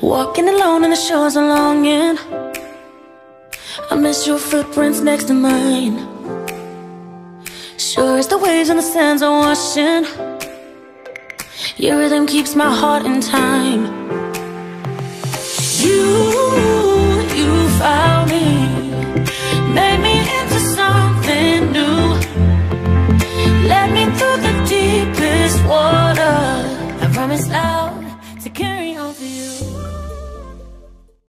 Walking alone on the shores of longing. I miss your footprints next to mine. Sure as the waves and the sands are washing Your rhythm keeps my heart in time. You, you found me Made me into something new. Led me through the deepest water. I promise I